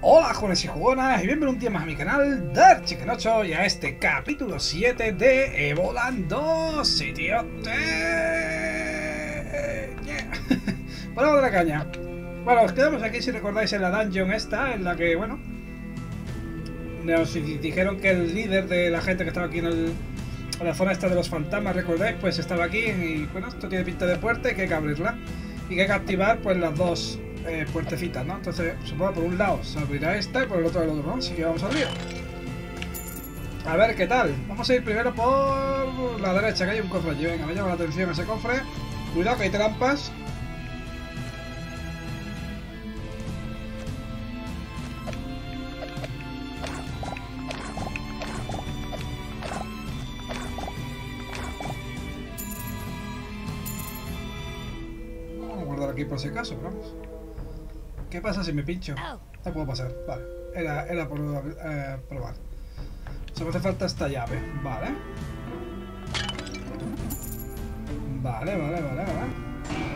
Hola jóvenes y jugonas y bienvenidos un día más a mi canal Dark Chicken 8 y a este capítulo 7 de Evoland 2 Sitio de... Yeah. Ponemos de la caña. Bueno, os quedamos aquí si recordáis en la dungeon esta En la que, bueno Nos dijeron que el líder de la gente que estaba aquí en, el, en la zona esta de los fantasmas, recordáis, pues estaba aquí y bueno, esto tiene pinta de puerta y que hay que abrirla. Y que hay que activar pues las dos eh, puertecitas, ¿no? Entonces, supongo por un lado se abrirá esta y por el otro el otro, ¿no? Así que vamos a abrir. A ver qué tal. Vamos a ir primero por la derecha, que hay un cofre allí. Venga, me llama la atención ese cofre. Cuidado que hay trampas. Vamos a guardar aquí por si acaso, vamos. ¿Qué pasa si me pincho? No puedo pasar. Vale. Era, era por eh, probar. Solo hace falta esta llave. Vale. Vale, vale, vale, vale.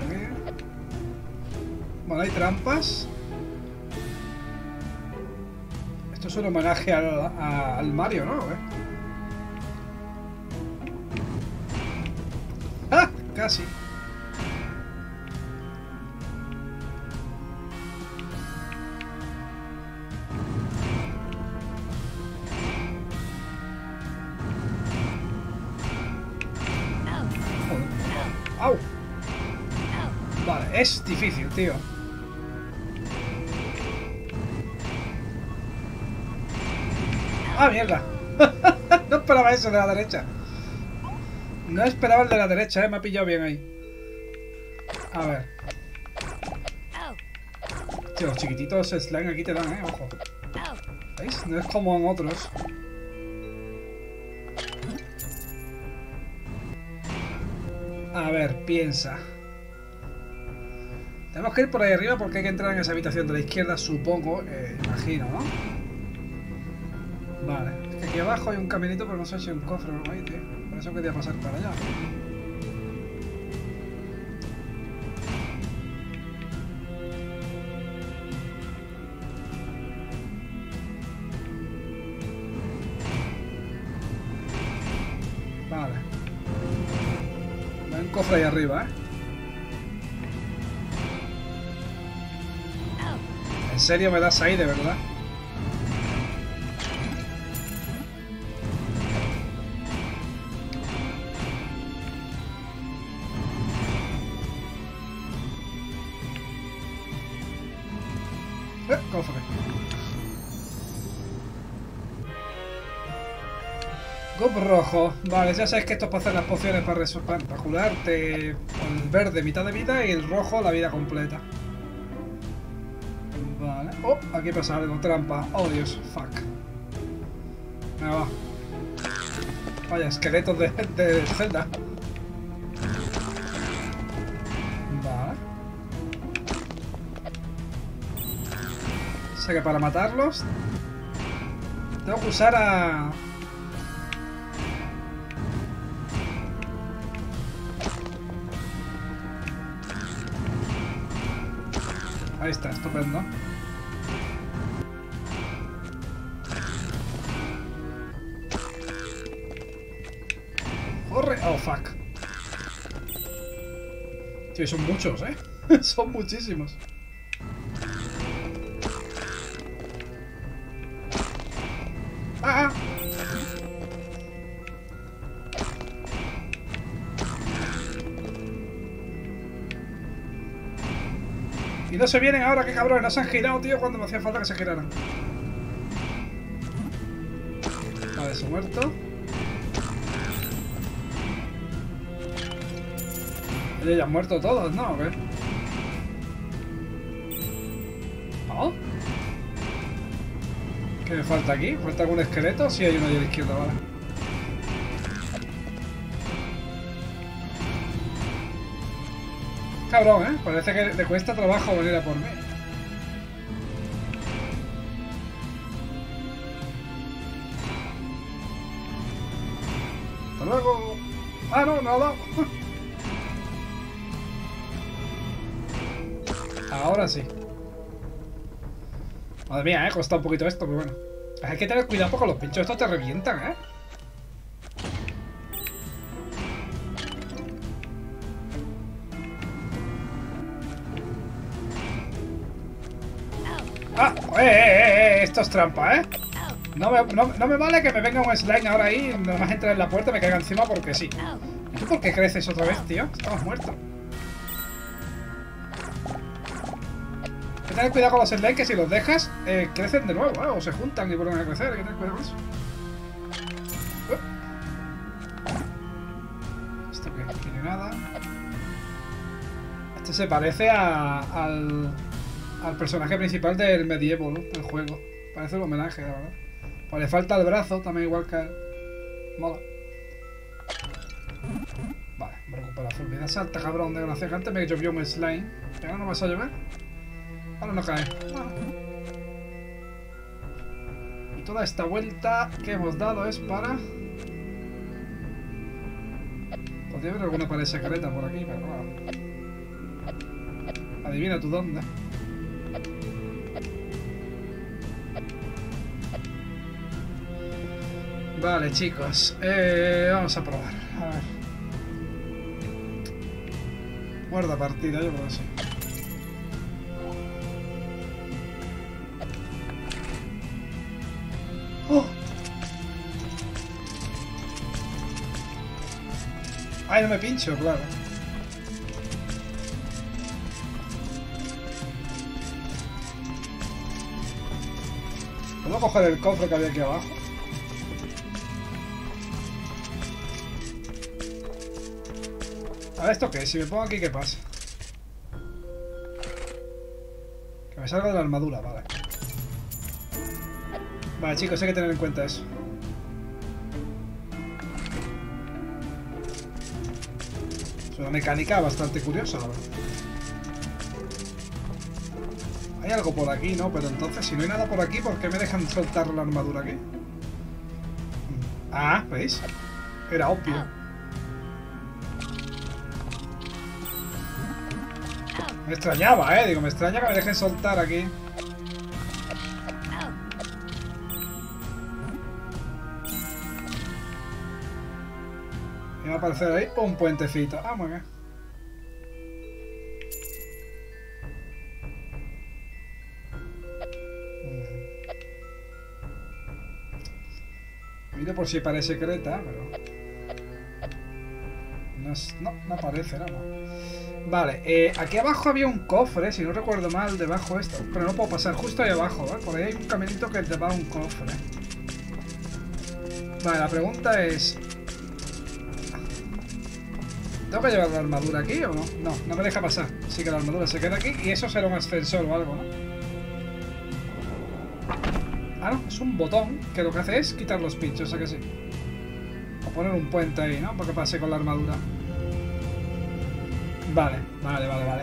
Aquí. Vale, hay trampas. Esto es un homenaje al, a- al Mario, ¿no? ¿Eh? ¡Ah! Casi. Vale, es difícil, tío. ¡Ah, mierda! no esperaba eso de la derecha. No esperaba el de la derecha, eh. Me ha pillado bien ahí. A ver. Tío, los chiquititos slime aquí te dan, eh. Ojo. ¿Veis? No es como en otros. A ver, piensa. Tenemos que ir por ahí arriba porque hay que entrar en esa habitación de la izquierda, supongo, eh, imagino, ¿no? Vale. Es que aquí abajo hay un caminito, pero no sé si hay un cofre o no hay, tío. Por eso quería pasar para allá. Vale. Hay un cofre ahí arriba, ¿eh? Serio me das ahí, de verdad? Eh, rojo. Vale, ya sabes que esto es para hacer las pociones para, para curarte el verde mitad de vida y el rojo la vida completa. Oh, aquí pasa algo, trampa. Oh Dios, fuck. Venga, va. Vaya, esqueletos de, de Zelda. Vale. O que para matarlos tengo que usar a... Ahí está, estupendo. Tío, son muchos, ¿eh? son muchísimos. ¡Ah! Y no se vienen ahora, qué cabrones, no se han girado, tío, cuando me hacía falta que se giraran. Vale, su muerto. Oye, ya han muerto todos, ¿no? ¿O qué? ¿Oh? ¿Qué me falta aquí? ¿Falta algún esqueleto? Sí, hay uno ahí a la izquierda, vale. Cabrón, ¿eh? Parece que le cuesta trabajo venir a por mí. Madre mía, eh, costado un poquito esto, pero bueno. Hay que tener cuidado porque los pinchos estos te revientan, eh. ¡Ah! ¡Eh, eh, eh! eh! Esto es trampa, ¿eh? No me, no, no me vale que me venga un slime ahora ahí, nada más entrar en la puerta me caiga encima porque sí. ¿Y tú por qué creces otra vez, tío? Estamos muertos. Que tener cuidado con los slimes que si los dejas, eh, crecen de nuevo, ¿eh? O se juntan y vuelven a crecer. Hay que tener cuidado con eso. Uh. ¿Esto qué? No tiene nada. Este se parece a, al, al personaje principal del medievo, ¿no? Del juego. Parece un homenaje, la verdad. Pues le falta el brazo, también igual que. Mola. Vale, me recupero azul. Vida salta, cabrón, de gracia. Antes me llovió un slime. ¿Y ahora no vas a llover? Ahora no cae. Y toda esta vuelta que hemos dado es para... Podría haber alguna pared secreta por aquí, pero claro. Adivina tú dónde. Vale, chicos. Eh, vamos a probar. A ver. Guarda partida, yo creo que. No me pincho, claro. ¿Puedo coger el cofre que había aquí abajo? A ver, ¿esto qué? Si me pongo aquí, ¿qué pasa? Que me salga de la armadura, vale. Vale, chicos, hay que tener en cuenta eso. Mecánica bastante curiosa, la verdad. Hay algo por aquí, ¿no? Pero entonces, si no hay nada por aquí, ¿por qué me dejan soltar la armadura aquí? Ah, ¿veis? Era obvio. Me extrañaba, ¿eh? Digo, me extraña que me dejen soltar aquí. Aparecer ahí un puentecito. Ah, muy bien. Miro por si parece secreta, pero... No, es- no, no aparece, no. Vale, eh, aquí abajo había un cofre, si no recuerdo mal, debajo esto. Pero no puedo pasar, justo ahí abajo, ¿vale? Por ahí hay un caminito que te va a un cofre. Vale, la pregunta es... ¿Tengo que llevar la armadura aquí o no? No, no me deja pasar. Así que la armadura se queda aquí y eso será un ascensor o algo, ¿no? Ah, no, es un botón que lo que hace es quitar los pinchos, ¿a que sí? O poner un puente ahí, ¿no? Para que pase con la armadura. Vale, vale, vale, vale.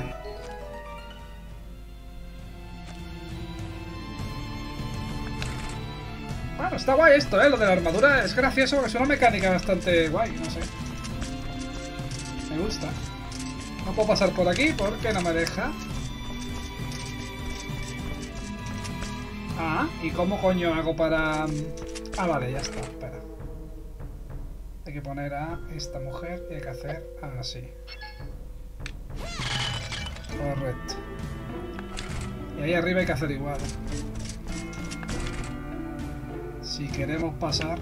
Bueno, está guay esto, ¿eh? Lo de la armadura es gracioso porque es una mecánica bastante guay, no sé. Me gusta. No puedo pasar por aquí porque no me deja. Ah, ¿y cómo coño hago para...? Ah, vale, ya está, espera. Hay que poner a esta mujer y hay que hacer así. Correcto. Y ahí arriba hay que hacer igual. Si queremos pasar...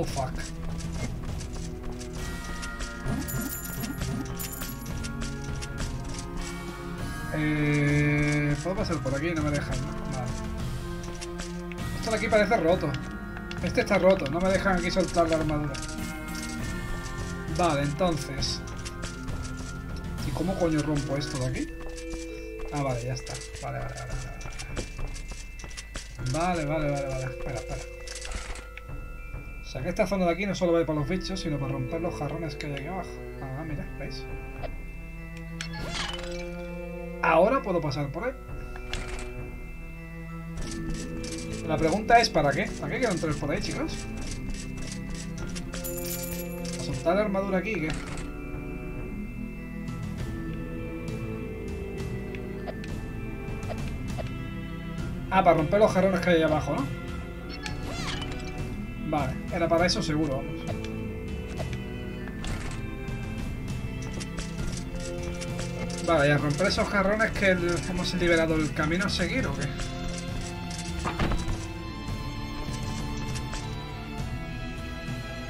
Oh, fuck. Eh, Puedo pasar por aquí, no me dejan. Vale. Esto de aquí parece roto. Este está roto, no me dejan aquí soltar la armadura. Vale, entonces. ¿Y cómo coño rompo esto de aquí? Ah, vale, ya está. Vale, vale, vale. Vale, vale, vale, vale. vale. Espera, espera. O sea que esta zona de aquí no solo va para los bichos, sino para romper los jarrones que hay aquí abajo. Ah, mira, ¿veis? Ahora puedo pasar por ahí. La pregunta es ¿para qué? ¿Para qué quiero entrar por ahí, chicos? ¿A ¿Está la armadura aquí? ¿Qué? Ah, para romper los jarrones que hay ahí abajo, ¿no? Vale, era para eso seguro, vamos. Vale, y a romper esos jarrones que hemos liberado el camino a seguir, ¿o qué?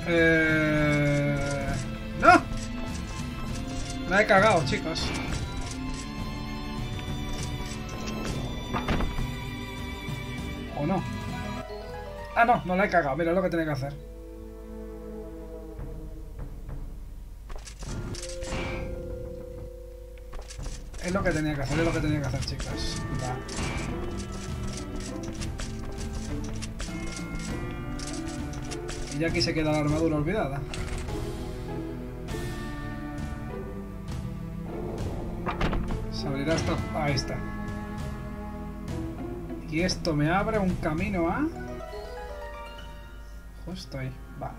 Eh... ¡No! La he cagado, chicos. Ah, no, no la he cagado. Mira lo que tiene que hacer. Es lo que tenía que hacer, es lo que tenía que hacer, chicos. Y ya aquí se queda la armadura olvidada. Se abrirá hasta... Ahí está. Y esto me abre un camino a... Justo ahí. Va.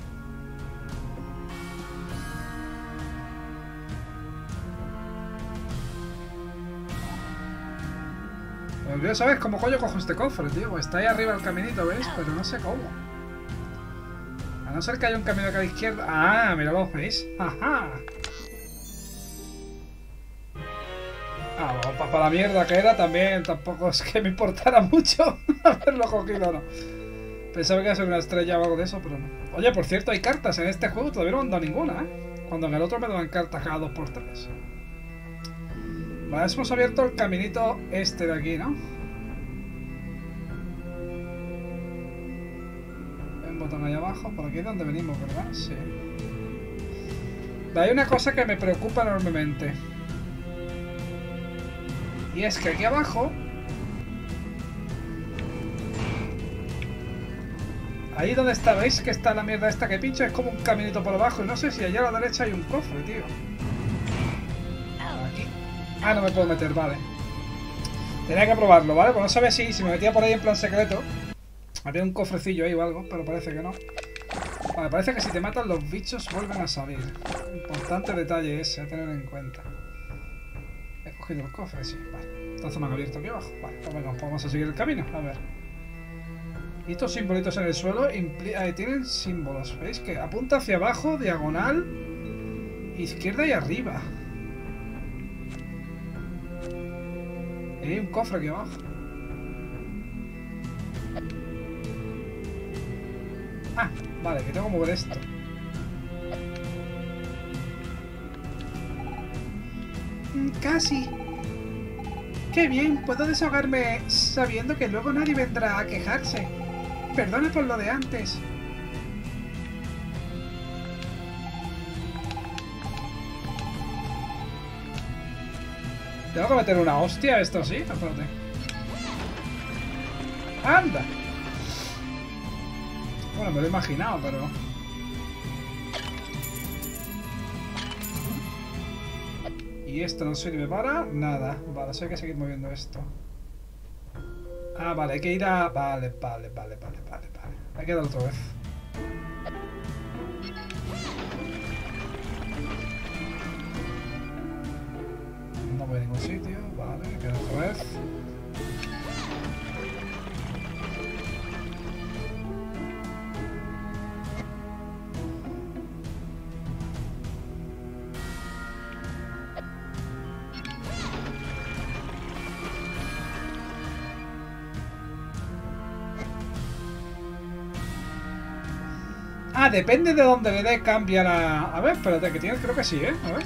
Pero yo sabes cómo coño cojo este cofre, tío. Está ahí arriba el caminito, ¿ves? Pero no sé cómo. A no ser que haya un camino acá a la izquierda. Ah, míralo, ¿veis? ¡Ajá! Ah, bueno, para la mierda que era también tampoco es que me importara mucho haberlo cogido no. Pensaba que iba a ser una estrella o algo de eso, pero no. Oye, por cierto, hay cartas en este juego, todavía no han dado ninguna, ¿eh? Cuando en el otro me dan cartas cada 2x3. Vale, hemos abierto el caminito este de aquí, ¿no? Hay un botón ahí abajo, por aquí es donde venimos, ¿verdad? Sí. Hay una cosa que me preocupa enormemente. Y es que aquí abajo... Ahí donde está, ¿veis que está la mierda esta que pincho? Es como un caminito por abajo y no sé si allá a la derecha hay un cofre, tío. Ah, no me puedo meter, vale. Tenía que probarlo, ¿vale? Pues no sabía si, si me metía por ahí en plan secreto. Había un cofrecillo ahí o algo, pero parece que no. Vale, parece que si te matan los bichos vuelven a salir. Importante detalle ese, a tener en cuenta. He cogido los cofres, sí, vale. Entonces me han abierto aquí abajo. Vale, pues venga, vamos a seguir el camino, a ver. Y estos simbolitos en el suelo ahí tienen símbolos, ¿veis? Que apunta hacia abajo, diagonal, izquierda y arriba. hay un cofre aquí abajo. Ah, vale, que tengo que mover esto. Mm, casi. Qué bien, puedo desahogarme sabiendo que luego nadie vendrá a quejarse. Perdona por lo de antes. ¿Tengo que meter una hostia esto sí? Espérate. ¡Anda! Bueno, me lo he imaginado, pero... Y esto no sirve para nada. Vale, eso hay que seguir moviendo esto. Ah, vale, hay que ir a... Vale, vale, vale, vale, vale, vale. Hay que dar otra vez. voy a ningún sitio. Vale, queda otra vez. Depende de dónde le dé, cambia la... A ver, espérate, que tiene, creo que sí, ¿eh? A ver.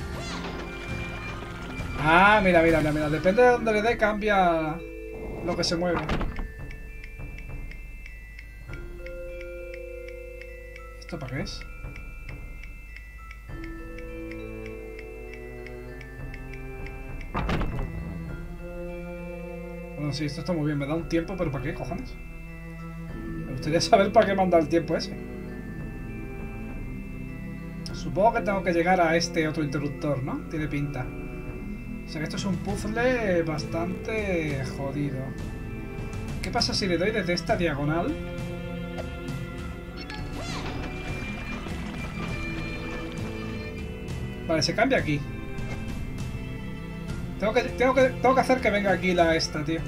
Ah, mira, mira, mira, mira. Depende de donde le dé, cambia lo que se mueve. ¿Esto para qué es? Bueno, sí, esto está muy bien. Me da un tiempo, pero ¿para qué, cojones? Me gustaría saber para qué manda el tiempo ese. Supongo que tengo que llegar a este otro interruptor, ¿no? Tiene pinta. O sea que esto es un puzzle bastante jodido. ¿Qué pasa si le doy desde esta diagonal? Vale, se cambia aquí. Tengo que, tengo que, tengo que hacer que venga aquí la esta, tío.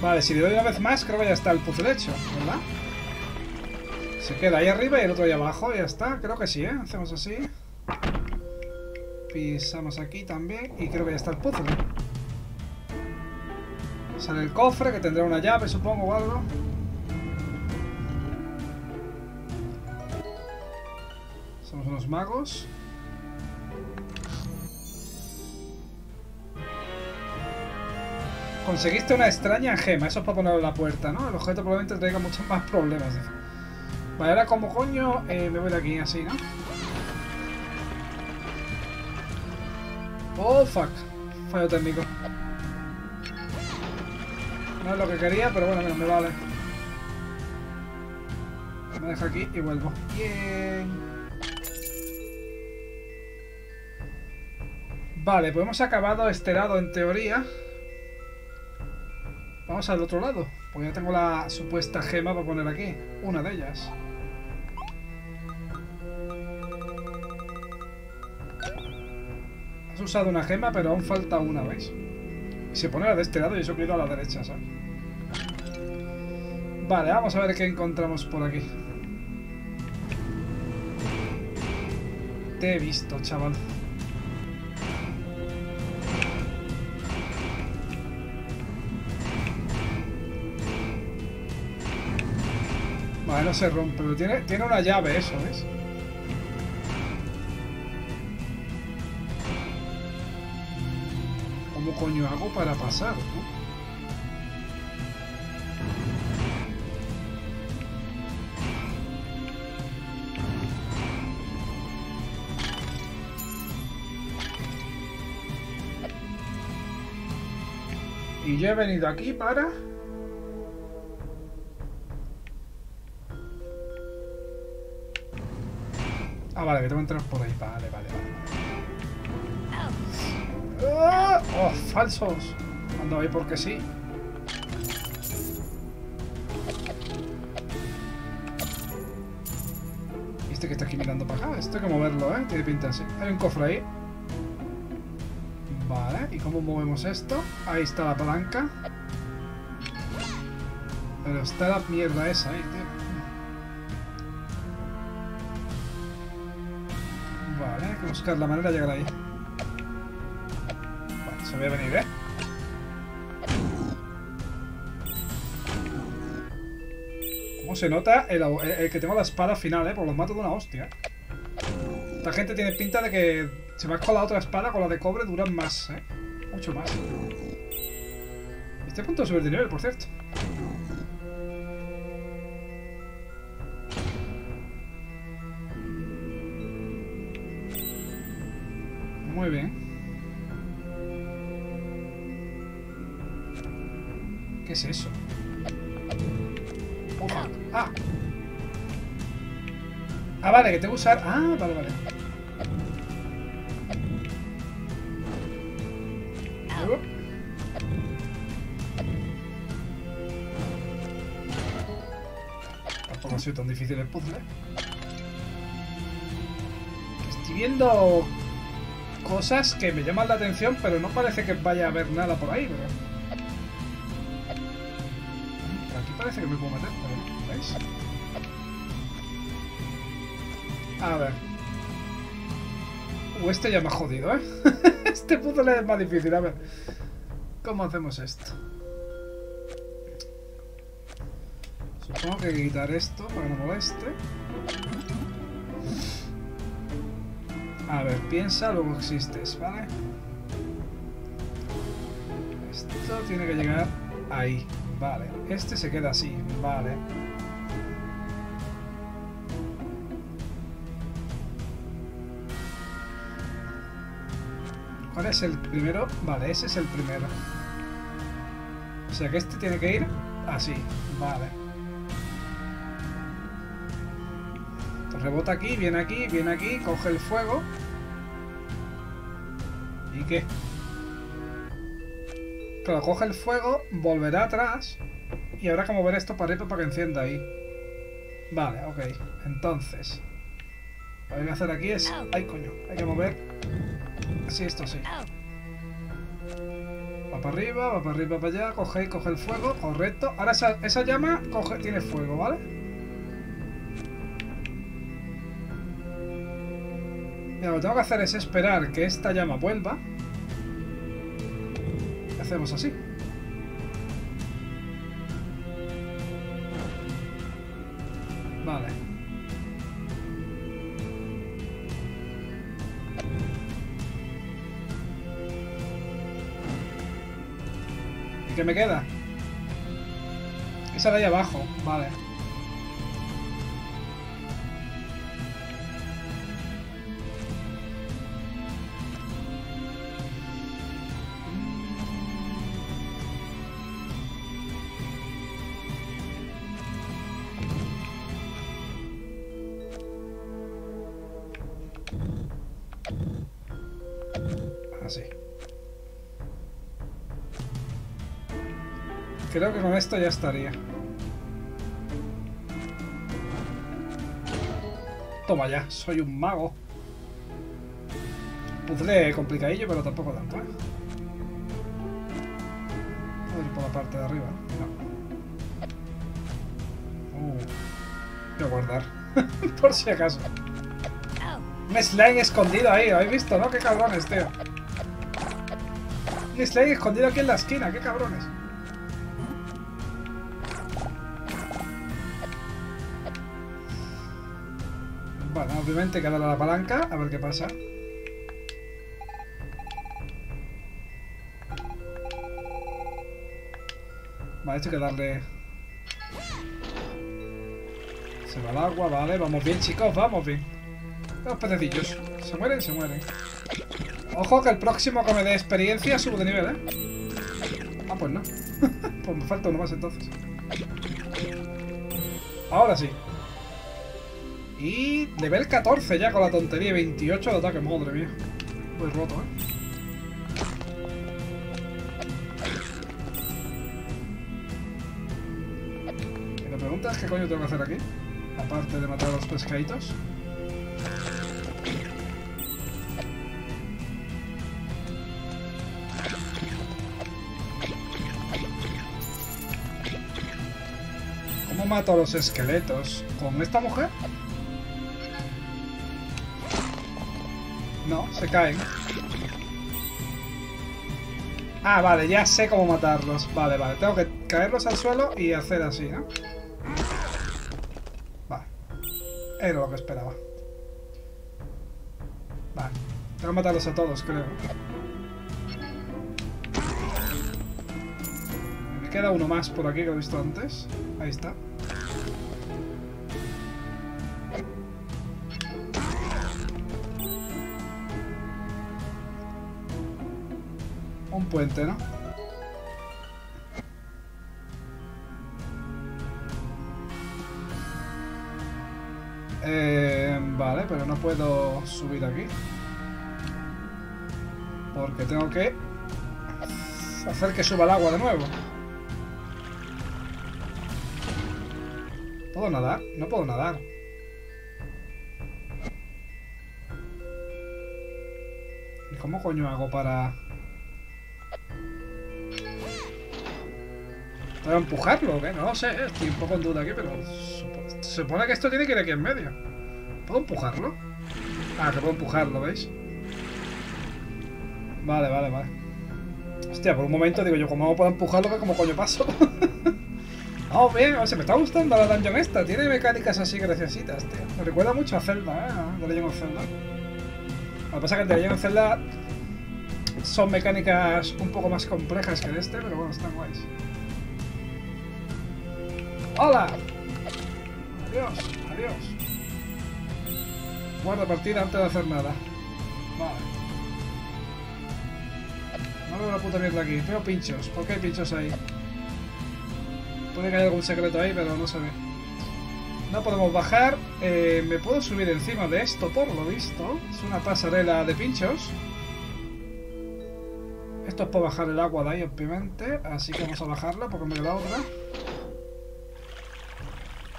Vale. Si le doy una vez más, creo que ya está el puzzle hecho, ¿verdad? Se queda ahí arriba y el otro ahí abajo, ya está. Creo que sí, ¿eh? Hacemos así. Pisamos aquí también y creo que ya está el puzzle. Sale el cofre, que tendrá una llave, supongo, o algo. Magos. Conseguiste una extraña gema, eso es para ponerlo en la puerta, ¿no? El objeto probablemente traiga muchos más problemas. Vale, ahora como coño eh, me voy de aquí así, ¿no? Oh, fuck. Fallo técnico. No es lo que quería, pero bueno, me vale. Me dejo aquí y vuelvo. Bien. Vale, pues hemos acabado este lado en teoría. Vamos al otro lado. Porque ya tengo la supuesta gema para poner aquí. Una de ellas. Has usado una gema, pero aún falta una, ¿veis? Y se pone la de este lado y eso quiero a la derecha, ¿sabes? Vale, vamos a ver qué encontramos por aquí. Te he visto, chaval. Vale, no se rompe, pero tiene, tiene una llave eso, ¿ves? ¿Cómo coño hago para pasar? Y yo he venido aquí para... Ah, vale, que tengo que entrar por ahí. Vale, vale, vale. ¡Ah! ¡Oh, falsos! Ando ahí porque sí. ¿Y este que está aquí mirando para acá? Esto hay que moverlo, ¿eh? Tiene pinta así. Hay un cofre ahí. Vale, ¿y cómo movemos esto? Ahí está la palanca. Pero está la mierda esa ahí, tío. Buscar la manera de llegar ahí. Se ve venir, ¿eh? ¿Cómo se nota el, el- el que tengo la espada final, eh? Por los mato de una hostia. Esta gente tiene pinta de que si vas con la otra espada, con la de cobre, duran más, ¿eh? Mucho más. Estoy a punto de subir de nivel, por cierto. Muy bien. ¿Qué es eso? Ah. Ah, vale, que tengo que usar... Ah, vale, vale. Tampoco ha sido tan difícil el puzzle. Estoy viendo cosas que me llaman la atención, pero no parece que vaya a haber nada por ahí, ¿verdad? Aquí parece que me puedo meter, pero ¿veis? A ver. Uh, este ya me ha jodido, ¿eh? este puzzle es más difícil, a ver. ¿Cómo hacemos esto? Supongo que hay que quitar esto para que no moleste. Piensa, luego existes, ¿vale? Esto tiene que llegar ahí, vale. Este se queda así, vale. ¿Cuál es el primero? Vale, ese es el primero. O sea que este tiene que ir así, vale. rebota aquí, viene aquí, viene aquí, coge el fuego. ¿Y qué? Claro, coge el fuego, volverá atrás y habrá que mover esto para arriba para que encienda ahí. Vale, ok. Entonces, lo que hay que hacer aquí es... ¡Ay, coño! Hay que mover... Sí, esto sí. Va para arriba, va para arriba, para allá, coge y coge el fuego, correcto. Ahora esa, esa llama coge, tiene fuego, ¿vale? Mira, lo que tengo que hacer es esperar que esta llama vuelva. Hacemos así. Vale. ¿Y qué me queda? Esa de ahí abajo, vale. Con esto ya estaría. Toma ya, soy un mago. Puzzle complicadillo, pero tampoco tanto, ¿eh? Puedo ir por la parte de arriba. No. Uh, voy a guardar. por si acaso. Un slime escondido ahí, ¿lo habéis visto, no? Qué cabrones, tío. Un slime escondido aquí en la esquina, qué cabrones. Obviamente que a la palanca, a ver qué pasa. Vale, esto hay que darle... Se va el agua, vale, vamos bien chicos, vamos bien. Los pececillos. Se mueren, se mueren. Ojo que el próximo que me dé experiencia subo de nivel, ¿eh? Ah, pues no. pues me falta uno más entonces. Ahora sí. Y nivel 14 ya con la tontería. 28 de ataque, madre mía. Muy roto, ¿eh? Y la pregunta es qué coño tengo que hacer aquí. Aparte de matar a los pescaditos. ¿Cómo mato a los esqueletos? ¿Con esta mujer? No, se caen. Ah, vale, ya sé cómo matarlos. Vale, vale. Tengo que caerlos al suelo y hacer así, ¿no? Vale. Era lo que esperaba. Vale. Tengo que matarlos a todos, creo. Me queda uno más por aquí que he visto antes. Ahí está. Un puente, ¿no? Eh, vale, pero no puedo subir aquí. Porque tengo que hacer que suba el agua de nuevo. ¿Puedo nadar? No puedo nadar. ¿Y cómo coño hago para...? ¿Puedo empujarlo o qué? No sé, eh, estoy un poco en duda aquí, pero... Se supone que esto tiene que ir aquí en medio. ¿Puedo empujarlo? Ah, que puedo empujarlo, ¿veis? Vale, vale, vale. Hostia, por un momento digo yo, ¿cómo puedo empujarlo? que como coño paso? Oh, bien, o sea, me está gustando la dungeon esta. Tiene mecánicas así graciositas, tío. Me recuerda mucho a Zelda, ¿eh? De Legend of Zelda. Lo que pasa es que en The Legend of Zelda son mecánicas un poco más complejas que en este, pero bueno, están guays. ¡Hola! Adiós, adiós. Guarda partida antes de hacer nada. Vale. No veo la puta mierda aquí. Veo pinchos. ¿Por qué hay pinchos ahí? Puede que haya algún secreto ahí, pero no se ve. No podemos bajar. Eh, me puedo subir encima de esto, por lo visto. Es una pasarela de pinchos. Esto es para bajar el agua de ahí, obviamente. Así que vamos a bajarla porque me queda otra.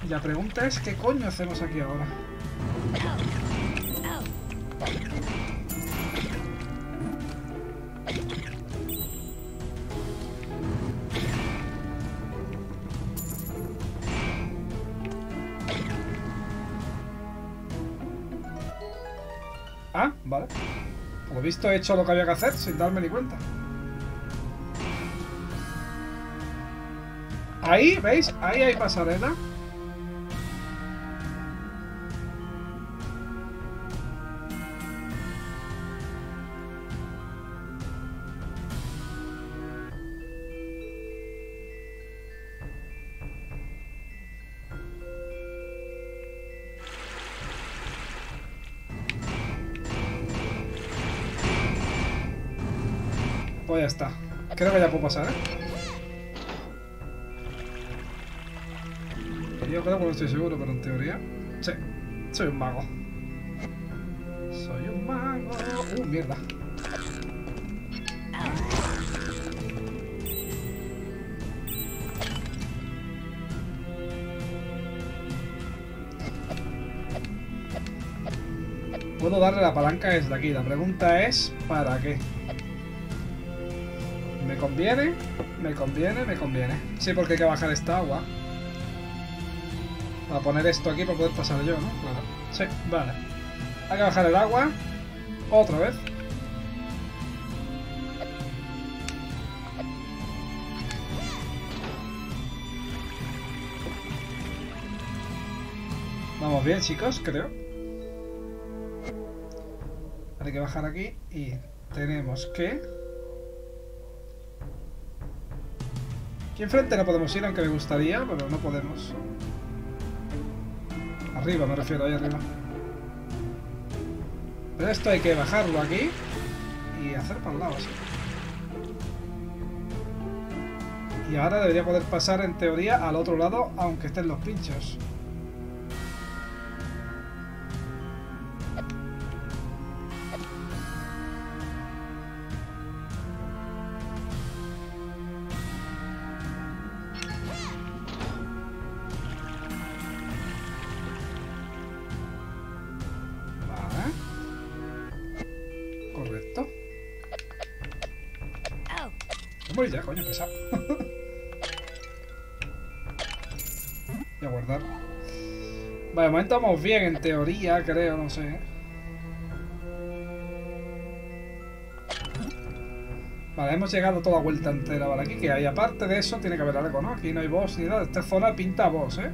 Y la pregunta es, ¿qué coño hacemos aquí ahora? Ah, vale. Por lo visto he hecho lo que había que hacer sin darme ni cuenta. Ahí, ¿veis? Ahí hay pasarela. Puedo pasar, ¿eh? Yo creo que no estoy seguro, pero en teoría... Sí, soy un mago. Soy un mago. Uh, mierda. Puedo darle la palanca desde aquí. La pregunta es, ¿para qué? ¿Me conviene? ¿Me conviene? ¿Me conviene? Sí, porque hay que bajar esta agua. Para poner esto aquí para poder pasar yo, ¿no? Claro. Sí, vale. Hay que bajar el agua. Otra vez. Vamos bien, chicos, creo. Hay que bajar aquí y tenemos que... Aquí enfrente no podemos ir, aunque me gustaría, pero no podemos. Arriba me refiero, ahí arriba. Pero esto hay que bajarlo aquí y hacer para el lado así. Y ahora debería poder pasar en teoría al otro lado, aunque estén los pinchos. Vamos bien, en teoría, creo, no sé. Vale, hemos llegado toda vuelta entera, ¿vale? Aquí que hay, aparte de eso, tiene que haber algo, ¿no? Aquí no hay boss ni nada. Esta zona pinta boss, ¿eh?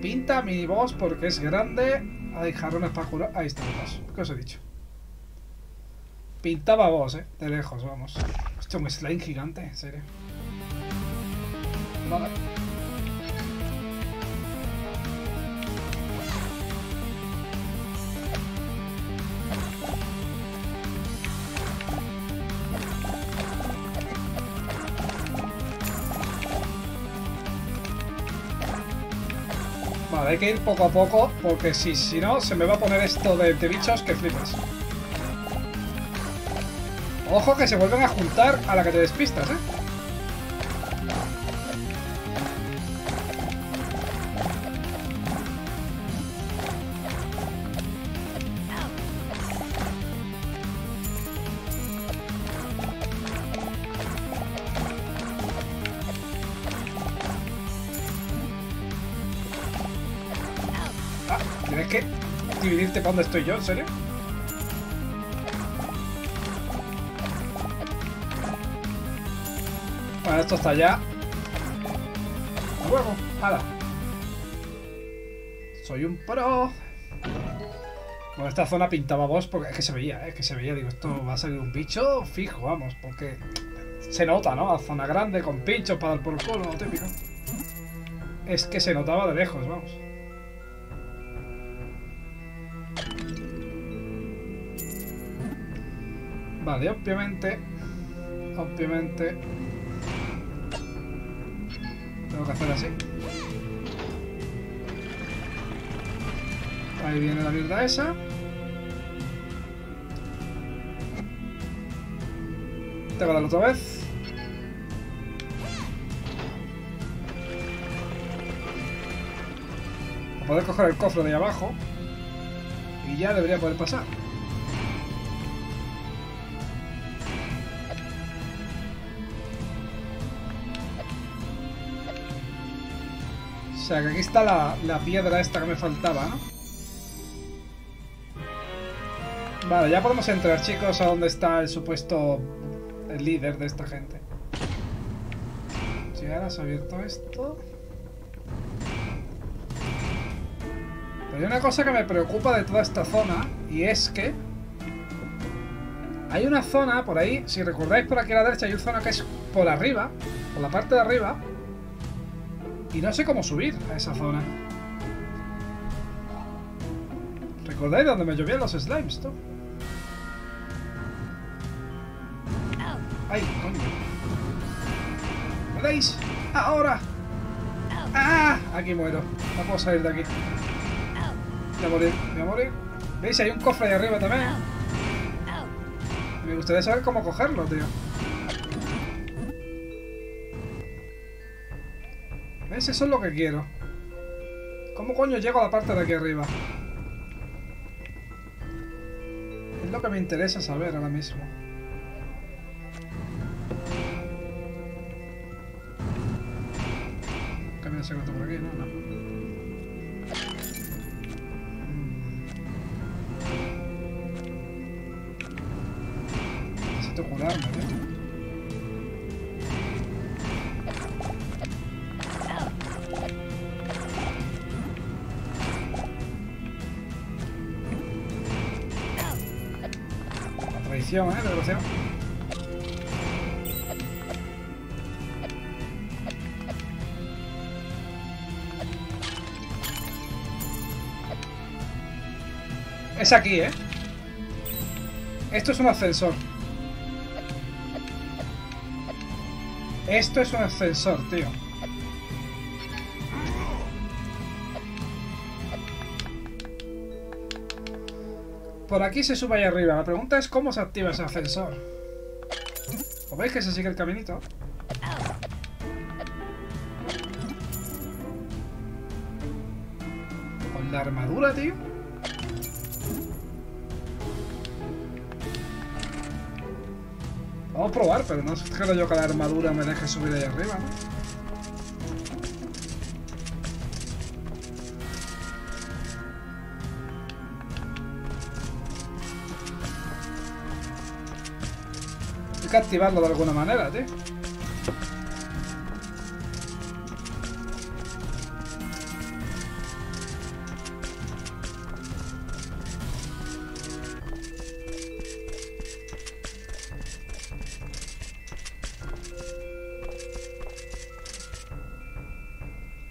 Pinta mini boss porque es grande. Hay jarrones para curar. Ahí está el boss. ¿Qué os he dicho? Pintaba boss, ¿eh? De lejos, vamos. Hostia, un slime gigante, en serio. Vale. Hay que ir poco a poco, porque si, si no, se me va a poner esto de, de bichos que flipas. Ojo que se vuelven a juntar a la que te despistas, ¿eh? Donde estoy yo? ¿En serio? Bueno, esto está. Hasta luego. ¡Hala! Soy un pro. Bueno, esta zona pintaba boss porque es que se veía, es que se veía. Digo, esto va a salir un bicho fijo, vamos, porque se nota, ¿no? La zona grande con pinchos para dar por culo, lo típico. Es que se notaba de lejos, vamos. Vale, obviamente. Obviamente. Tengo que hacer así. Ahí viene la mierda esa. Tengo que darlo otra vez. Para poder coger el cofre de ahí abajo. Y ya debería poder pasar. O sea que aquí está la, la piedra esta que me faltaba, ¿no? Vale, ya podemos entrar, chicos, a donde está el supuesto el líder de esta gente. Si ahora has abierto esto. Pero hay una cosa que me preocupa de toda esta zona, y es que... Hay una zona por ahí, si recordáis por aquí a la derecha, hay una zona que es por arriba, por la parte de arriba, y no sé cómo subir a esa zona. ¿Recordáis dónde me llovían los slimes, tú? ¡Ay, coño! ¿Veis? ¡Ahora! ¡Ah! Aquí muero. No puedo salir de aquí. Voy a morir, voy a morir. ¿Veis? Hay un cofre ahí arriba también. Me gustaría saber cómo cogerlo, tío. ¿Ves? Eso es lo que quiero. ¿Cómo coño llego a la parte de aquí arriba? Es lo que me interesa saber ahora mismo. Camino secreto por aquí, ¿no? No. Mm. Necesito curarme, tío. ¿Eh? Es aquí, ¿eh? Esto es un ascensor. Esto es un ascensor, tío. Por aquí se sube ahí arriba. La pregunta es cómo se activa ese ascensor. ¿O veis que se sigue el caminito? Con la armadura, tío. Vamos a probar, pero no creo yo que la armadura me deje subir ahí arriba, ¿no? Activarlo de alguna manera, tío.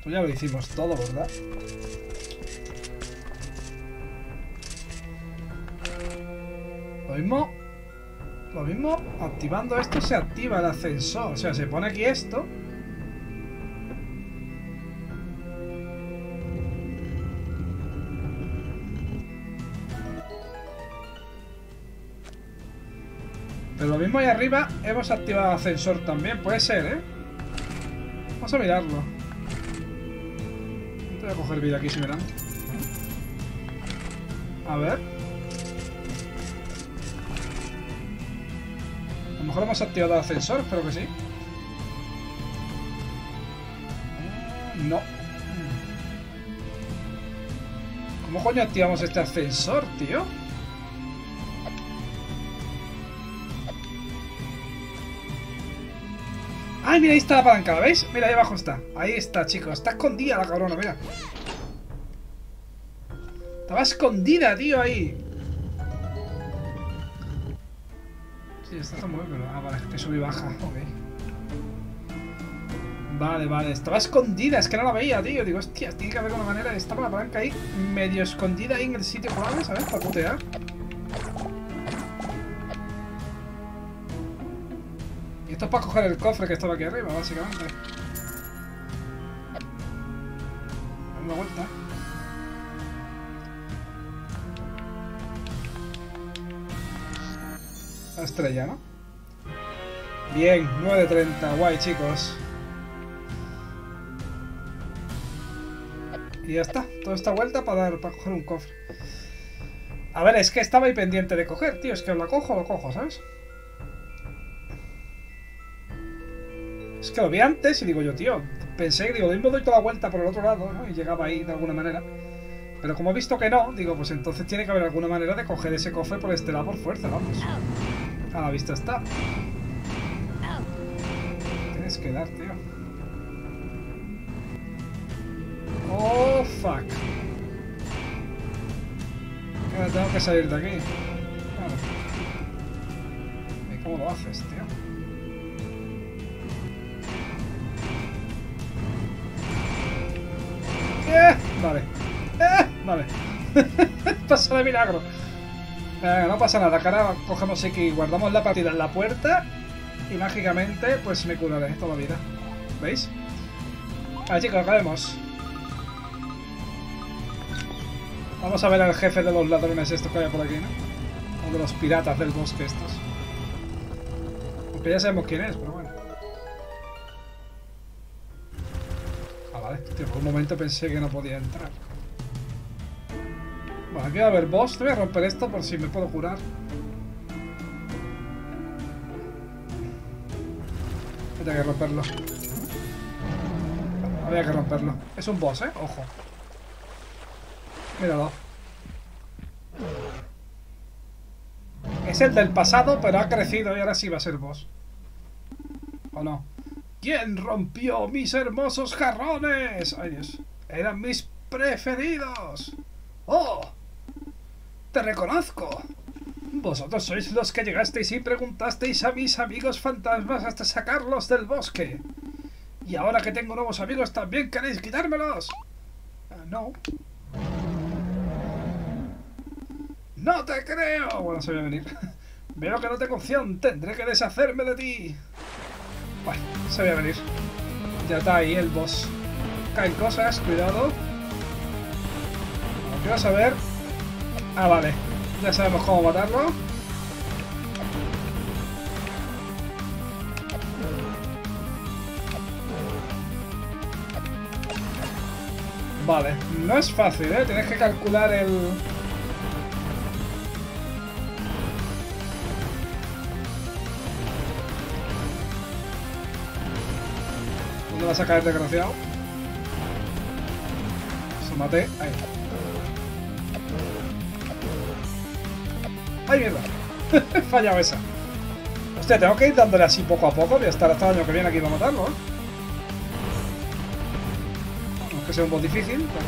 Pues ya lo hicimos todo, ¿verdad? Lo mismo... Lo mismo, activando esto se activa el ascensor. O sea, se pone aquí esto. Pero lo mismo ahí arriba hemos activado el ascensor también. Puede ser, ¿eh? Vamos a mirarlo. Voy a coger vida aquí si me dan. A ver. Mejor hemos activado el ascensor, espero que sí. No. ¿Cómo coño activamos este ascensor, tío? ¡Ay, mira, ahí está la palanca! ¿La veis? Mira, ahí abajo está. Ahí está, chicos. Está escondida la cabrona, mira. Estaba escondida, tío, ahí. que sube y baja, ok. Vale, vale, estaba escondida, es que no la veía, tío. Digo, hostia, tiene que haber una manera de estar la palanca ahí, medio escondida ahí en el sitio ¿sabes? Para putear. Y esto es para coger el cofre que estaba aquí arriba, básicamente. Dame una vuelta. La estrella, ¿no? Bien, 9 de 30. Guay, chicos. Y ya está. Toda esta vuelta para, dar, para coger un cofre. A ver, es que estaba ahí pendiente de coger, tío. Es que lo cojo, lo cojo, ¿sabes? Es que lo vi antes y digo yo, tío, pensé, digo, mismo doy toda la vuelta por el otro lado, ¿no? Y llegaba ahí de alguna manera. Pero como he visto que no, digo, pues entonces tiene que haber alguna manera de coger ese cofre por este lado por fuerza, vamos. A la vista está. Tienes que dar, tío. Oh, fuck. Tengo que salir de aquí. ¿Y cómo lo haces, tío? ¡Eh! Vale. ¡Eh! Vale. pasa de milagro. Venga, no pasa nada. Ahora cogemos aquí, guardamos la partida en la puerta y mágicamente pues me curaré toda la vida. ¿Veis? Vale chicos, acabemos. Vamos a ver al jefe de los ladrones estos que hay por aquí, ¿no? O de los piratas del bosque estos. Aunque ya sabemos quién es, pero bueno. Ah, vale. Tío, por un momento pensé que no podía entrar. Bueno, aquí va a haber boss. Voy a romper esto por si me puedo curar. Que romperlo. Había que romperlo. Es un boss, ¿eh? Ojo. Míralo. Es el del pasado, pero ha crecido y ahora sí va a ser boss. ¿O no? ¿Quién rompió mis hermosos jarrones? Ay Dios. Eran mis preferidos. ¡Oh! Te reconozco. Vosotros sois los que llegasteis y preguntasteis a mis amigos fantasmas hasta sacarlos del bosque. Y ahora que tengo nuevos amigos, ¿también queréis quitármelos? Ah, no. ¡No te creo! Bueno, se voy a venir. Veo que no tengo opción. Tendré que deshacerme de ti. Bueno, se voy a venir. Ya está ahí el boss. Caen cosas, cuidado. Quiero saber... Ah, vale. Ya sabemos cómo matarlo. Vale, no es fácil, ¿eh? Tienes que calcular el... ¿Dónde vas a caer, desgraciado? Se maté. Ahí. ¡Ay, mierda! He fallado esa. Hostia, tengo que ir dándole así poco a poco. Voy a estar hasta el año que viene aquí para matarlo. No es que sea un boss difícil, pero...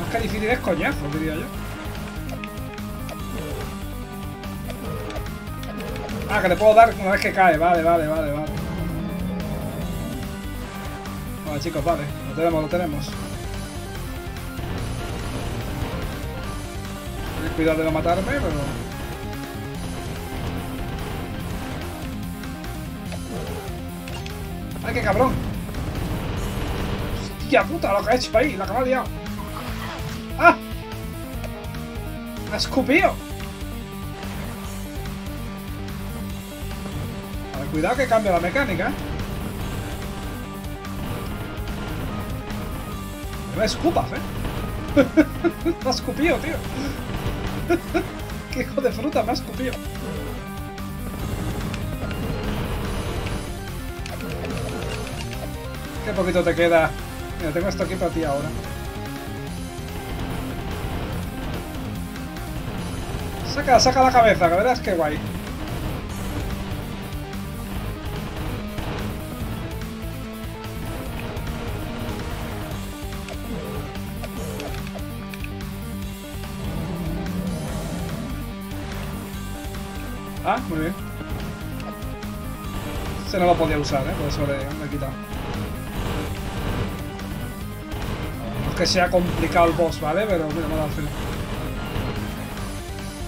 Más que difícil es coñazo, diría yo. Ah, que le puedo dar una vez que cae. Vale, vale, vale, vale. Vale, chicos, vale. Lo tenemos, lo tenemos. Cuidado de no matarme, pero... ¡Ay, qué cabrón! ¡Hostia puta! Lo que ha hecho ahí, la que me ha liado. ¡Ah! ¡Me ha escupido! A ver, cuidado que cambia la mecánica. No me escupas, ¿eh? me ha escupido, tío. ¡Qué hijo de fruta! Me ha escupido. Qué poquito te queda. Mira, tengo esto aquí para ti ahora. Saca, saca la cabeza, que verás qué guay. Muy bien. Se no lo podía usar, ¿eh? Por eso le, he quitado. No es que sea complicado el boss, ¿vale? Pero mira, me ha dado filo.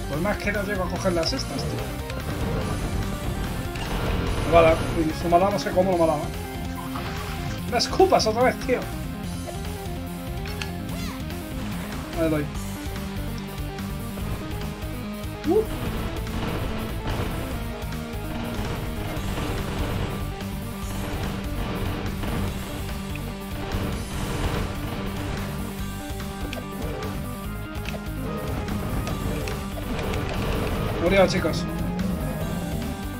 Pues más que no llego a coger las estas, tío. Me va a dar. Y su no sé cómo lo ¿eh? ¡Me escupas otra vez, tío! No le doy. Murió, chicos.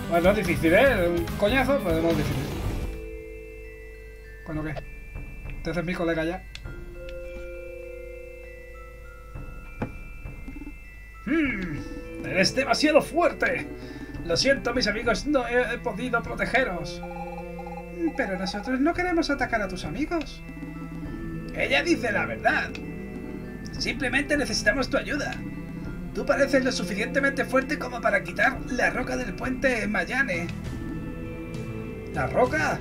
Bueno, no es difícil, ¿eh? Un coñazo, pero no es difícil. ¿Cuándo qué? Te haces mi colega ya. Hmm, eres demasiado fuerte. Lo siento, mis amigos, no he podido protegeros. Pero nosotros no queremos atacar a tus amigos. Ella dice la verdad. Simplemente necesitamos tu ayuda. Tú pareces lo suficientemente fuerte como para quitar la roca del puente Mayane. ¿La roca?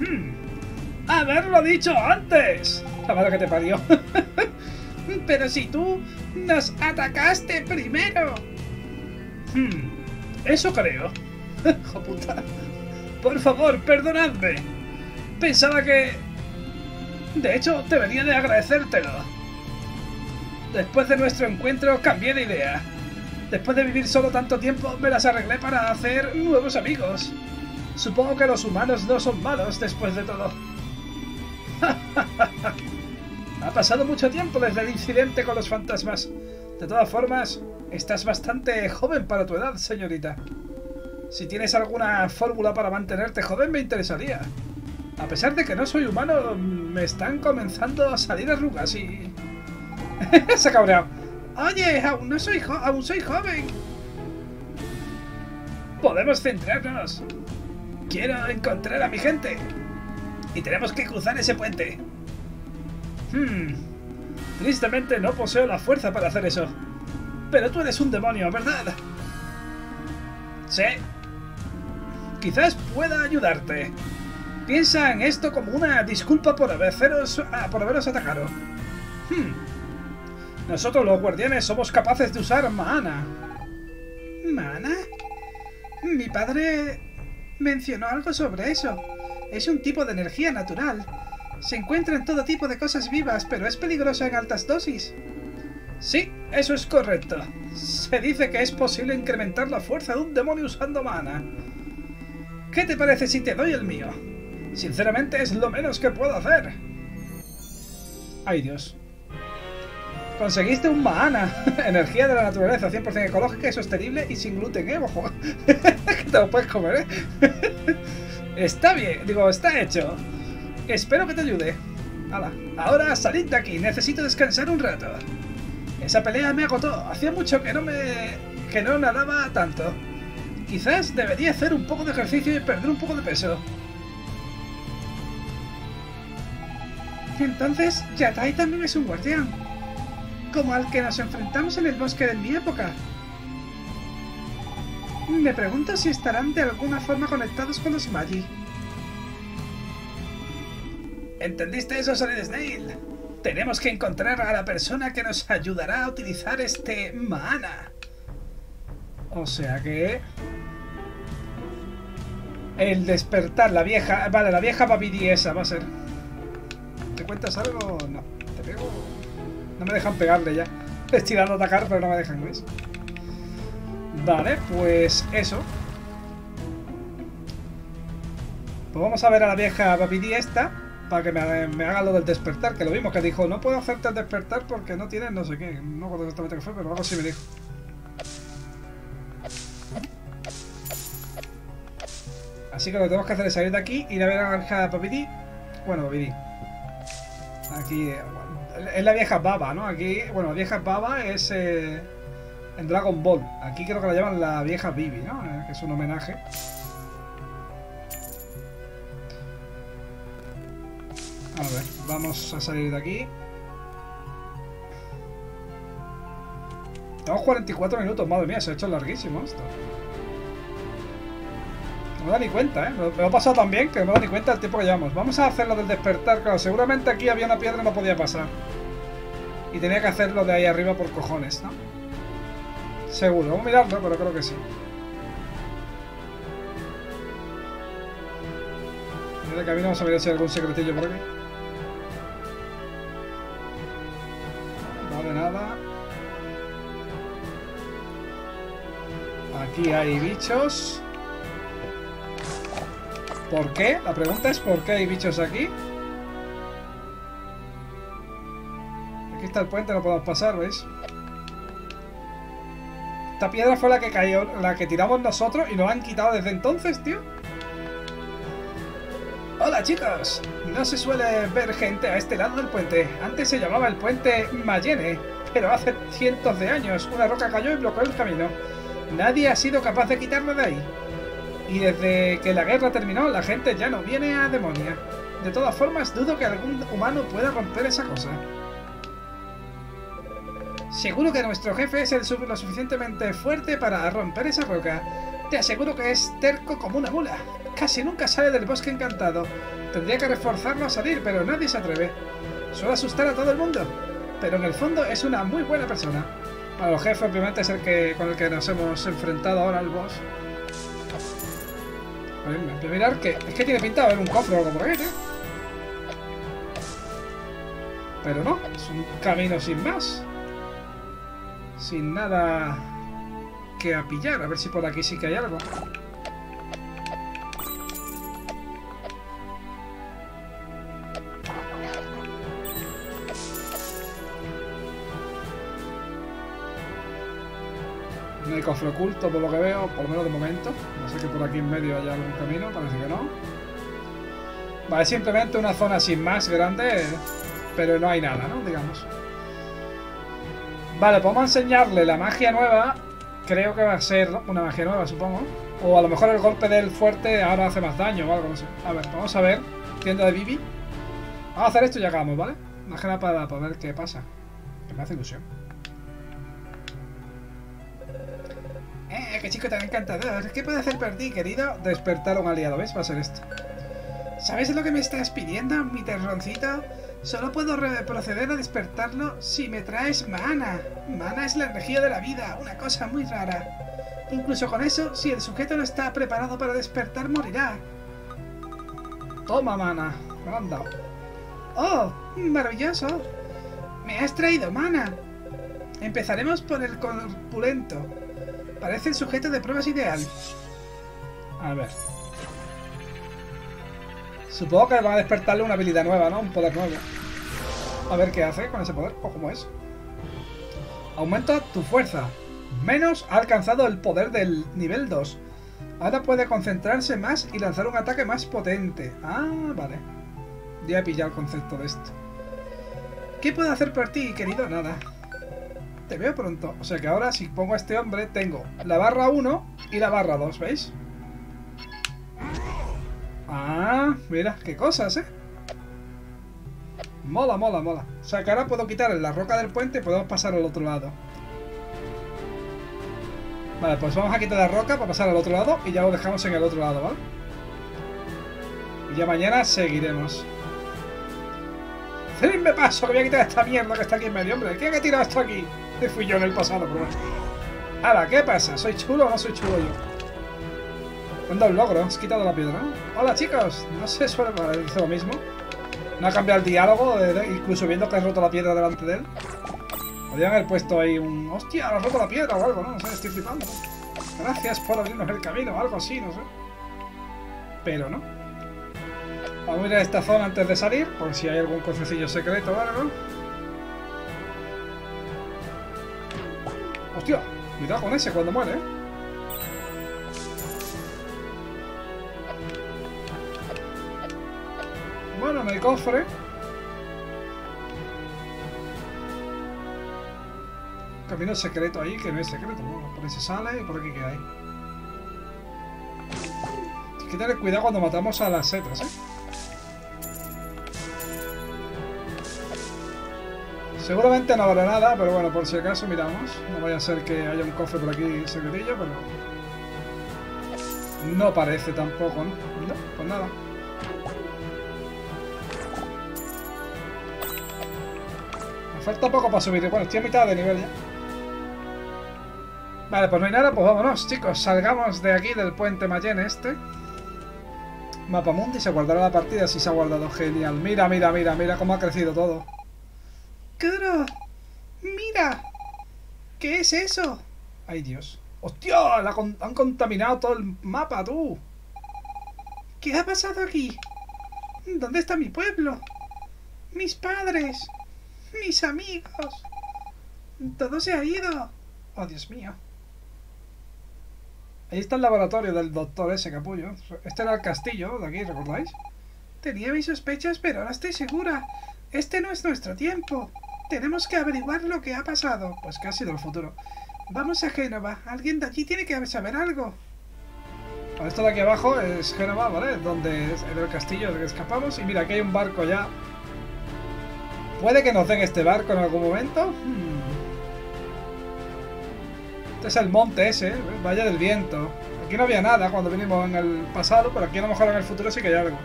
Hmm. ¡Haberlo dicho antes! La madre que te parió. Pero si tú nos atacaste primero. Hmm. Eso creo. Hijo puta. Por favor, perdonadme. Pensaba que... De hecho, debería de agradecértelo. Después de nuestro encuentro cambié de idea. Después de vivir solo tanto tiempo, me las arreglé para hacer nuevos amigos. Supongo que los humanos no son malos después de todo. ha pasado mucho tiempo desde el incidente con los fantasmas. De todas formas, estás bastante joven para tu edad, señorita. Si tienes alguna fórmula para mantenerte joven, me interesaría. A pesar de que no soy humano, me están comenzando a salir arrugas y... Se ha cabreado. Oye, aún soy joven. Podemos centrarnos. Quiero encontrar a mi gente. Y tenemos que cruzar ese puente. Hmm. Tristemente no poseo la fuerza para hacer eso. Pero tú eres un demonio, ¿verdad? Sí. Quizás pueda ayudarte. Piensa en esto como una disculpa por, haberos, ah, por haberos atacado. Hmm. Nosotros los guardianes somos capaces de usar mana. ¿Mana? Mi padre mencionó algo sobre eso. Es un tipo de energía natural. Se encuentra en todo tipo de cosas vivas, pero es peligrosa en altas dosis. Sí, eso es correcto. Se dice que es posible incrementar la fuerza de un demonio usando mana. ¿Qué te parece si te doy el mío? Sinceramente es lo menos que puedo hacer. Ay Dios. Conseguiste un Maana. Energía de la naturaleza, 100% ecológica y sostenible y sin gluten, ¿eh? Te lo puedes comer, ¿eh? está bien, digo, está hecho. Espero que te ayude. Hala. Ahora salid de aquí, necesito descansar un rato. Esa pelea me agotó. Hacía mucho que no me... que no nadaba tanto. Quizás debería hacer un poco de ejercicio y perder un poco de peso. Entonces, Yatai también es un guardián como al que nos enfrentamos en el bosque de mi época. Me pregunto si estarán de alguna forma conectados con los Magi. ¿Entendiste eso, Solid Snail? Tenemos que encontrar a la persona que nos ayudará a utilizar este mana. O sea que... El despertar, la vieja... Vale, la vieja Babidi va a ser... ¿Te cuentas algo? No. ¿Te pego? No me dejan pegarle ya. Estoy dando a atacar, pero no me dejan, ¿ves? Vale, pues eso. Pues vamos a ver a la vieja Babidi esta para que me, haga lo del despertar, que lo vimos, que dijo, no puedo hacerte el despertar porque no tienes no sé qué. No recuerdo exactamente qué fue, pero algo así me dijo. Así que lo que tenemos que hacer es salir de aquí, ir a ver a la vieja Babidi. Bueno, Babidi. Aquí, eh, es la vieja baba, ¿no? Aquí, bueno, la vieja baba es eh, en Dragon Ball. Aquí creo que la llaman la vieja Bibi, ¿no? Eh, que es un homenaje. A ver, vamos a salir de aquí. Tenemos 44 minutos, madre mía, se ha hecho larguísimo esto. No me da ni cuenta, ¿eh? Me lo he pasado tan bien que no me da ni cuenta el tiempo que llevamos. Vamos a hacer lo del despertar. Claro, seguramente aquí había una piedra y no podía pasar. Y tenía que hacerlo de ahí arriba por cojones, ¿no? Seguro. Vamos a mirarlo, pero creo que sí. En el camino vamos a ver si hay algún secretillo por aquí. Vale, nada. Aquí hay bichos. ¿Por qué? La pregunta es ¿por qué hay bichos aquí? Aquí está el puente, no podemos pasar, ¿veis? Esta piedra fue la que cayó, la que tiramos nosotros y nos han quitado desde entonces, tío. Hola chicos, no se suele ver gente a este lado del puente. Antes se llamaba el puente Mayene, pero hace cientos de años una roca cayó y bloqueó el camino. Nadie ha sido capaz de quitarlo de ahí. Y desde que la guerra terminó, la gente ya no viene a Demonia. De todas formas, dudo que algún humano pueda romper esa cosa. Seguro que nuestro jefe es el lo suficientemente fuerte para romper esa roca. Te aseguro que es terco como una mula. Casi nunca sale del bosque encantado. Tendría que reforzarlo a salir, pero nadie se atreve. Suele asustar a todo el mundo. Pero en el fondo es una muy buena persona. Bueno, el jefe obviamente es el que con el que nos hemos enfrentado ahora al boss. A mirar que es que tiene pinta de haber un cofre o algo por ahí, ¿eh? Pero no, es un camino sin más. Sin nada que a pillar. A ver si por aquí sí que hay algo. No hay cofre oculto por lo que veo, por lo menos de momento. No sé que por aquí en medio haya algún camino, parece que no. Vale, simplemente una zona sin más grande, pero no hay nada, ¿no? Digamos. Vale, podemos enseñarle la magia nueva. Creo que va a ser una magia nueva, supongo. O a lo mejor el golpe del fuerte ahora hace más daño o algo, no sé. A ver, vamos a ver. Tienda de Bibi. Vamos a hacer esto y acabamos, ¿vale? Más que para, para ver qué pasa. Que me hace ilusión. Qué chico tan encantador! ¿Qué puede hacer por ti, querido? Despertar a un aliado, ¿ves? Va a ser esto. ¿Sabes lo que me estás pidiendo, mi terroncito? Solo puedo proceder a despertarlo si me traes mana. Mana es la energía de la vida, una cosa muy rara. Incluso con eso, si el sujeto no está preparado para despertar, morirá. Toma, mana. Me. ¡Oh! ¡Maravilloso! ¡Me has traído mana! Empezaremos por el corpulento. Parece el sujeto de pruebas ideal. A ver. Supongo que va a despertarle una habilidad nueva, ¿no? Un poder nuevo. A ver qué hace con ese poder, o cómo es. Aumenta tu fuerza. Menos ha alcanzado el poder del nivel 2. Ahora puede concentrarse más y lanzar un ataque más potente. Ah, vale. Ya he pillado el concepto de esto. ¿Qué puedo hacer por ti, querido? Nada. Te veo pronto. O sea que ahora si pongo a este hombre tengo la barra 1 y la barra 2, ¿veis? Ah, mira, qué cosas, ¿eh? Mola, mola, mola. O sea que ahora puedo quitar la roca del puente y podemos pasar al otro lado. Vale, pues vamos a quitar la roca para pasar al otro lado y ya lo dejamos en el otro lado, ¿vale? Y ya mañana seguiremos. ¡Cedidme paso! Que voy a quitar esta mierda que está aquí en medio, hombre. ¿Quién ha tirado esto aquí? fui yo en el pasado, pero bueno. Ahora, ¿qué pasa? ¿Soy chulo o no soy chulo yo? Cuando un logro, has quitado la piedra. Hola chicos, no sé, suele dice lo mismo. No ha cambiado el diálogo, incluso viendo que has roto la piedra delante de él. Podrían haber puesto ahí un... ¡Hostia, has roto la piedra o algo, no? No sé, estoy flipando. Gracias por abrirnos el camino o algo así, no sé. Pero no. Vamos a ir a esta zona antes de salir, por si hay algún cofrecillo secreto o algo. ¡Hostia! Cuidado con ese cuando muere, ¿eh? Bueno, en el cofre. Camino secreto ahí, que no es secreto. por ahí se sale y por aquí que hay. Hay que tener cuidado cuando matamos a las setas, ¿eh? Seguramente no habrá nada, pero bueno, por si acaso miramos. No vaya a ser que haya un cofre por aquí secretillo, pero... No parece tampoco, ¿no? No, pues nada. Me falta poco para subir. Bueno, estoy a mitad de nivel ya. Vale, pues no hay nada, pues vámonos, chicos. Salgamos de aquí del puente Mayen este. Mapa Mundi, se guardará la partida si se ha guardado. Genial. Mira, mira, mira, mira cómo ha crecido todo. ¡Mira! ¿Qué es eso? ¡Ay, Dios! ¡Hostia! han contaminado todo el mapa, tú. ¿Qué ha pasado aquí? ¿Dónde está mi pueblo? Mis padres. Mis amigos. Todo se ha ido. Oh, Dios mío. Ahí está el laboratorio del doctor ese capullo. Este era el castillo de aquí, ¿recordáis? Tenía mis sospechas, pero ahora estoy segura. Este no es nuestro tiempo. Tenemos que averiguar lo que ha pasado. Pues que ha sido el futuro. Vamos a Génova. Alguien de allí tiene que saber algo. esto de aquí abajo es Génova, ¿vale? Donde es el castillo del que escapamos. Y mira, aquí hay un barco ya. ¿Puede que nos den este barco en algún momento? Hmm. Este es el monte ese, ¿eh? Vaya del Viento. Aquí no había nada cuando vinimos en el pasado, pero aquí a lo mejor en el futuro sí que hay algo.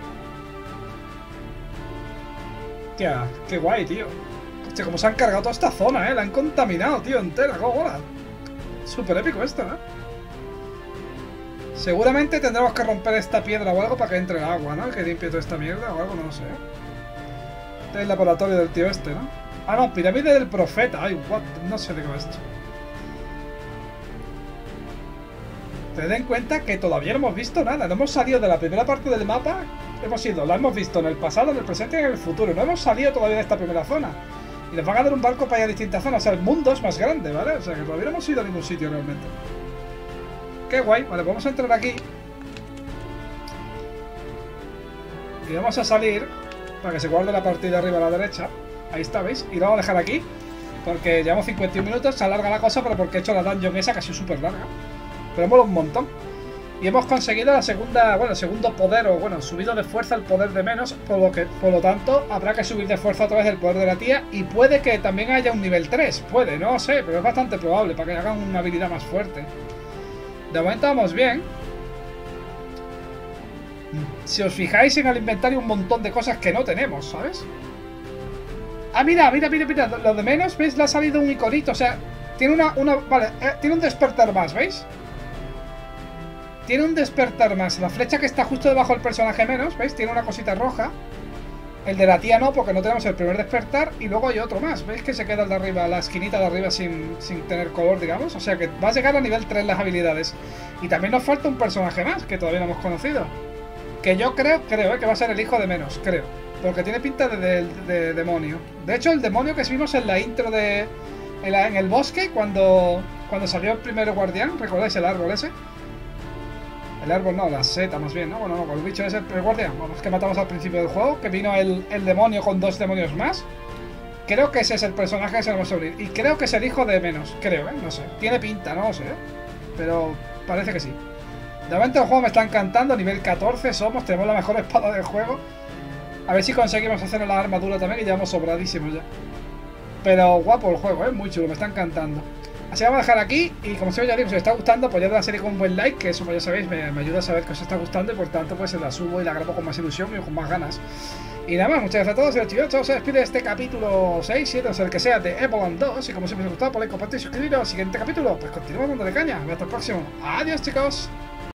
Hostia, qué guay, tío. Hostia, como se han cargado toda esta zona, ¿eh? La han contaminado, tío, entera. ¿Cómo mola? Súper épico esto, ¿eh? Seguramente tendremos que romper esta piedra o algo para que entre el agua, ¿no? Que limpie toda esta mierda o algo, no lo sé. Este es el laboratorio del tío este, ¿no? Ah, no, pirámide del profeta. Ay, what? No sé de qué va esto. Ten en cuenta que todavía no hemos visto nada. No hemos salido de la primera parte del mapa. Hemos ido, la hemos visto en el pasado, en el presente y en el futuro. No hemos salido todavía de esta primera zona. Y nos van a dar un barco para ir a distintas zonas. O sea, el mundo es más grande, ¿vale? O sea, que no hemos ido a ningún sitio realmente. Qué guay. Vale, vamos a entrar aquí. Y vamos a salir para que se guarde la partida arriba a la derecha. Ahí está, ¿veis? Y lo vamos a dejar aquí. Porque llevamos 51 minutos, se alarga la cosa, pero porque he hecho la dungeon esa casi súper larga. Pero mola un montón. Y hemos conseguido la segunda, bueno, el segundo poder, o bueno, subido de fuerza el poder de menos, por lo que, por lo tanto, habrá que subir de fuerza otra vez el poder de la tía, y puede que también haya un nivel 3, puede, no sé, pero es bastante probable, para que hagan una habilidad más fuerte. De momento vamos bien. Si os fijáis en el inventario un montón de cosas que no tenemos, ¿sabes? Ah, mira, mira, mira, mira, lo de menos, ¿ves? Le ha salido un iconito, o sea, tiene una, una, vale, eh, tiene un despertar más, ¿veis? Tiene un despertar más. La flecha que está justo debajo del personaje menos, ¿veis? Tiene una cosita roja. El de la tía no, porque no tenemos el primer despertar. Y luego hay otro más. ¿Veis que se queda el de arriba, la esquinita de arriba sin, sin tener color, digamos? O sea que va a llegar a nivel 3 las habilidades. Y también nos falta un personaje más, que todavía no hemos conocido. Que yo creo, creo, ¿eh? que va a ser el hijo de menos, creo. Porque tiene pinta de, demonio. De hecho, el demonio que vimos en la intro de... En, en el bosque, cuando, cuando salió el primer guardián, ¿recordáis el árbol ese? El árbol no, la seta más bien, ¿no? Bueno, no, el bicho es el guardián, vamos, que matamos al principio del juego, que vino el, demonio con dos demonios más. Creo que ese es el personaje que se vamos a abrir. Y creo que es el hijo de menos, creo, ¿eh? No sé. Tiene pinta, no lo sé, ¿eh? Pero parece que sí. De momento el juego me está encantando, nivel 14 somos, tenemos la mejor espada del juego. A ver si conseguimos hacer la armadura también, y ya hemos sobradísimos ya. Pero guapo el juego, ¿eh? Muy chulo, me está encantando. Así vamos a dejar aquí y como siempre ya digo, si os está gustando, apoyad la serie con un buen like, que eso pues ya sabéis, me, ayuda a saber que os está gustando y por tanto pues la subo y la grabo con más ilusión y con más ganas. Y nada más, muchas gracias a todos, el chico se despide de este capítulo 6, 7, o sea el que sea, de Evoland 2 y como siempre os ha gustado, podéis compartir y suscribiros al siguiente capítulo, pues continuamos dándole caña, hasta el próximo, adiós chicos.